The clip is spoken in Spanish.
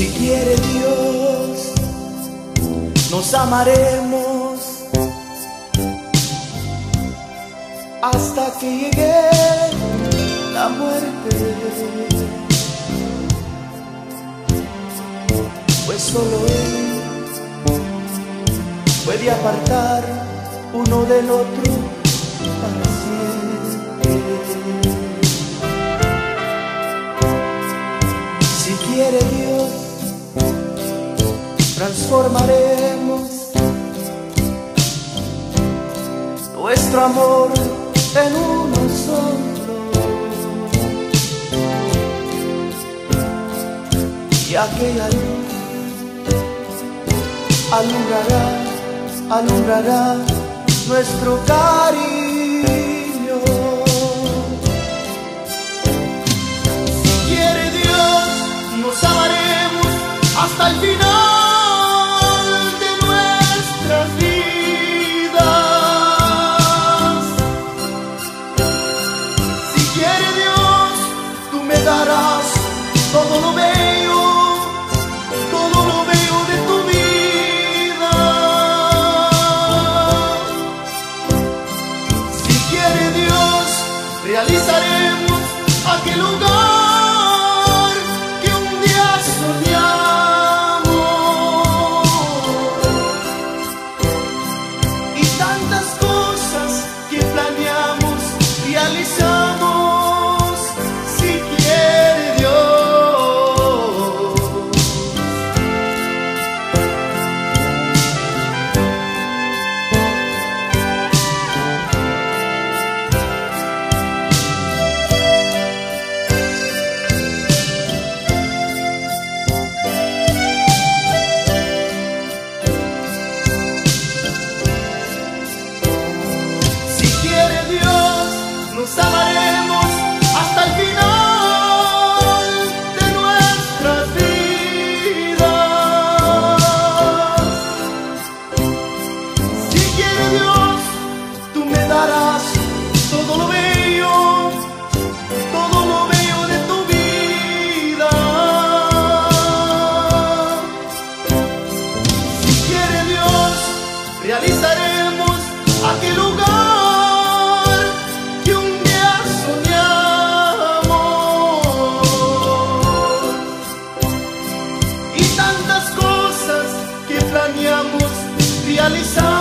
Si quiere Dios, nos amaremos hasta que llegue la muerte. Pues solo Él puede apartar uno del otro para siempre. Si quiere Dios, transformaremos nuestro amor en uno solo. Y aquella luz alumbrará, alumbrará nuestro cariño. Si quiere Dios, nos amaremos hasta el final como bem. realizaremos aquel lugar que un día soñamos y tantas cosas que planeamos realizar.